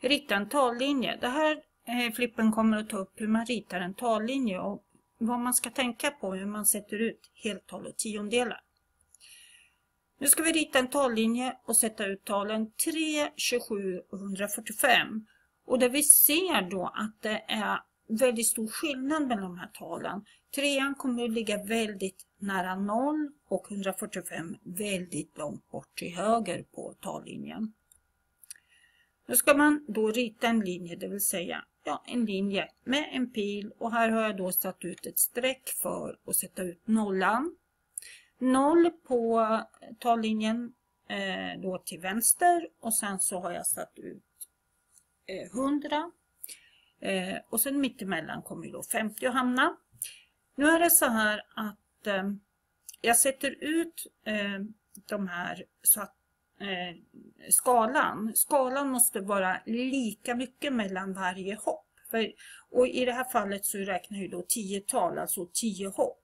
Rita en tallinje. Det här eh, flippen kommer att ta upp hur man ritar en tallinje och vad man ska tänka på hur man sätter ut heltal och tiondelar. Nu ska vi rita en tallinje och sätta ut talen 3, 27 och 145. Och där vi ser då att det är väldigt stor skillnad mellan de här talen. Trean kommer att ligga väldigt nära 0 och 145 väldigt långt bort till höger på tallinjen. Nu ska man då rita en linje, det vill säga ja, en linje med en pil och här har jag då satt ut ett streck för att sätta ut nollan. Noll på eh, tallinjen eh, då till vänster och sen så har jag satt ut eh, 100 eh, och sen mittemellan kommer då 50 att hamna. Nu är det så här att eh, jag sätter ut eh, de här så att eh, skalan, skalan måste vara lika mycket mellan varje hopp. För, och i det här fallet så räknar jag då tiotal, alltså tio hopp.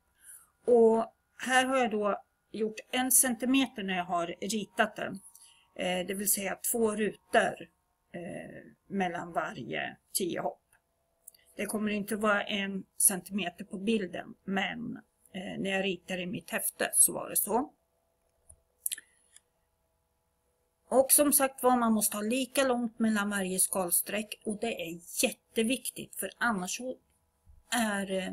Och här har jag då gjort en centimeter när jag har ritat den. Eh, det vill säga två rutor eh, mellan varje tio hopp. Det kommer inte vara en centimeter på bilden men eh, när jag ritar i mitt häfte så var det så. Och som sagt var, man måste ha lika långt mellan varje skalsträck och det är jätteviktigt för annars så är eh,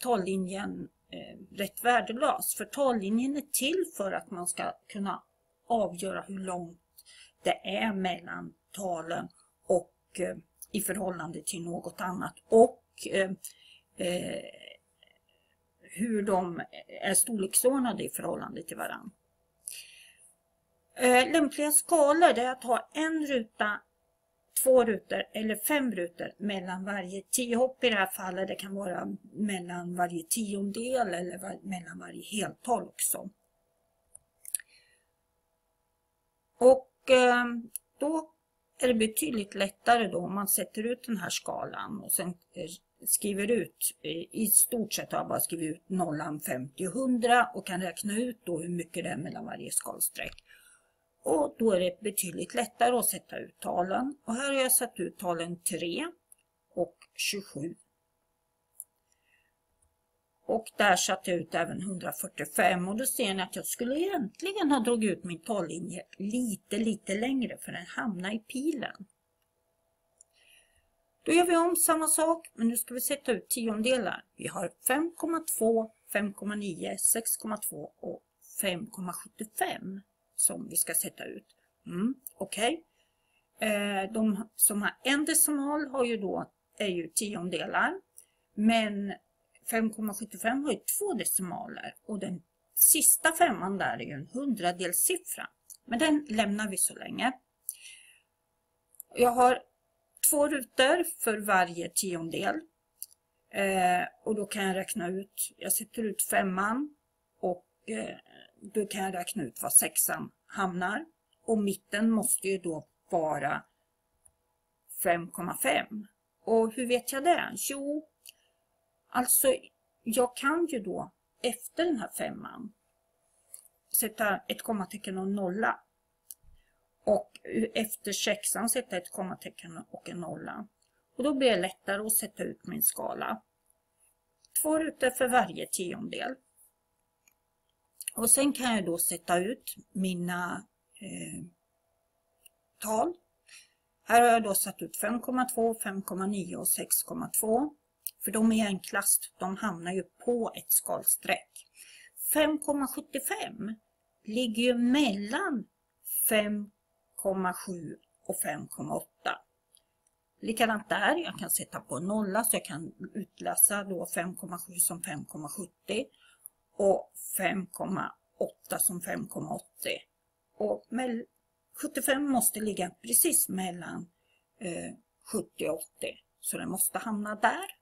tallinjen eh, rätt värdelös. För tallinjen är till för att man ska kunna avgöra hur långt det är mellan talen och eh, i förhållande till något annat och hur de är storleksordnade i förhållande till varandra. Eh, lämpliga skalor är att ha en ruta, två rutor eller fem rutor mellan varje tiohopp i det här fallet. Det kan vara mellan varje tiondel eller var, mellan varje heltal också. Och eh, då är det betydligt lättare då om man sätter ut den här skalan och sen eh, skriver ut, eh, i stort sett har jag bara skrivit ut nollan 50 och 100 och kan räkna ut då hur mycket det är mellan varje skalsträck. Och då är det betydligt lättare att sätta ut talen. Och här har jag satt ut talen 3 och 27. Och där satte jag ut även 145 och då ser ni att jag skulle egentligen ha dragit ut min tallinje lite, lite längre för den hamnar i pilen. Då gör vi om samma sak, men nu ska vi sätta ut tiondelar. Vi har 5,2, 5,9, 6,2 och 5,75 som vi ska sätta ut. Mm, Okej. Okay. Eh, de som har en decimal har ju då, är ju tiondelar. Men 5,75 har ju två decimaler och den sista femman där är ju en hundradels siffra. Men den lämnar vi så länge. Jag har två rutor för varje tiondel. Eh, och då kan jag räkna ut, jag sätter ut femman och eh, då kan jag räkna ut var sexan hamnar. Och mitten måste ju då vara 5,5. Och hur vet jag det? Jo, alltså jag kan ju då efter den här femman sätta ett kommatecken och en nolla. Och efter sexan sätta ett kommatecken och en nolla. Och då blir det lättare att sätta ut min skala. Två rutor för varje tiondel. Och sen kan jag då sätta ut mina eh, tal. Här har jag då satt ut 5,2, 5,9 och 6,2. För de är enklast, de hamnar ju på ett skalsträck. 5,75 ligger ju mellan 5,7 och 5,8. Likadant där, jag kan sätta på nolla så jag kan utläsa då 5,7 som 5,70 och 5,8 som 5,80. Och 75 måste ligga precis mellan eh, 70 och 80. Så den måste hamna där.